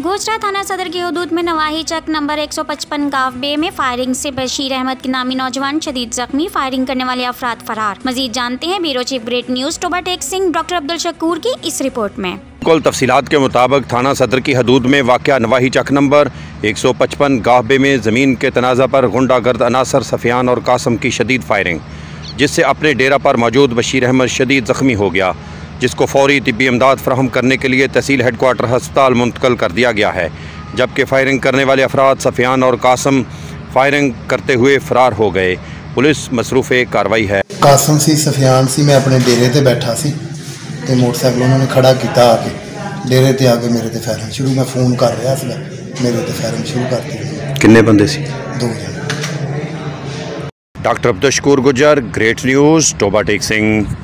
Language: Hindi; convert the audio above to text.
गोचरा थाना सदर की हदूद में नवाही चक नंबर 155 गाँव बे में फायरिंग से बशीर अहमद के नामी नौजवान शदीद जख्मी फायरिंग करने वाले अफराद फरार। मजीद जानते हैं bureau chief Great News Toba Tek Singh, doctor Abdul Shakoor की इस रिपोर्ट में। कुल तफसीत के मुताबिक थाना सदर की हदूद में वाक़ नवाही चक नंबर 155 गाहबे में ज़मीन के तनाज़ा पर गुंडागर्द अनासर सफ़ियान और कासम की शदीद फायरिंग, जिससे अपने डेरा पर मौजूद बशीर अहमद शदीद ज़ख्मी हो गया। जिसको फौरी तबी इमदाद फ्राहम करने के लिए तहसील हेडकोार्टर हस्पताल मुंतकल कर दिया गया है जबकि फायरिंग करने वाले अफराद सफियान और कासम फायरिंग करते हुए फ़रार हो गए। पुलिस मसरूफ़ कार्रवाई है। कासम सी सफियान सी मैं अपने डेरे पर बैठा सी तो मोटरसाइकिल उन्होंने खड़ा किया आके। डेरे पर आके मेरे तो फायरिंग शुरू मैं फ़ोन कर रहा था मेरे तो फायरिंग शुरू कर दी किन्ने बंदे सी? दो doctor Abdul Shakoor Gujjar Great News Toba Tek Singh.